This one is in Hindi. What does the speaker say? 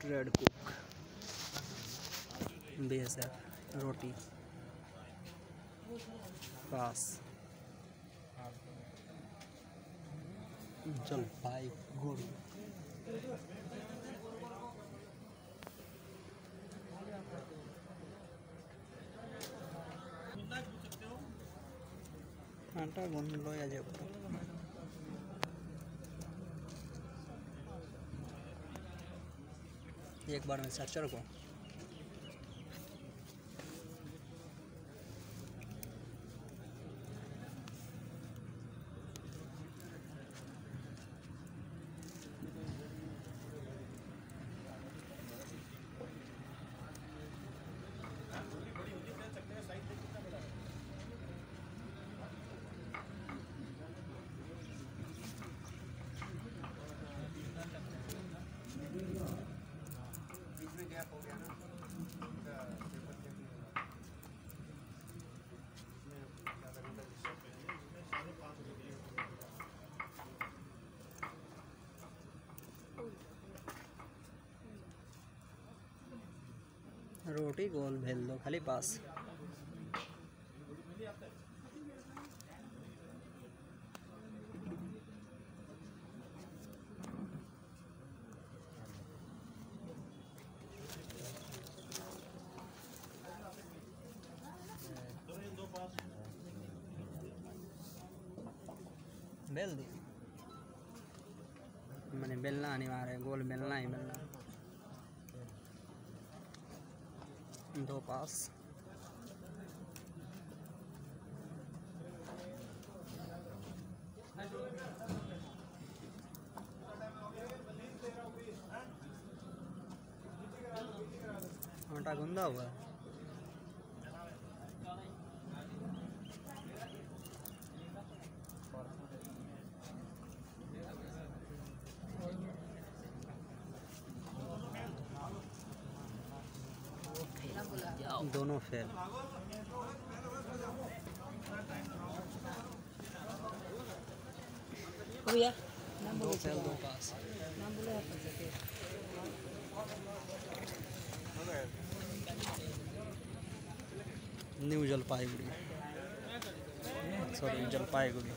Trade cook. B S F रोटी पास जलपाईगुड़ी आटा गुन लो या जब एक बार में रोटी गोल भेज दो? खाली पास। बेल दी। मैंने बेलना अनिवार्य है गोल बेलना ही बेलना। दो पास। आटा गंदा हुआ है। दोनों फेल भैया नाम बोलो दो पास नाम बोलो न्यू जलपाईगुड़ी। सॉरी जलपाईगुड़ी।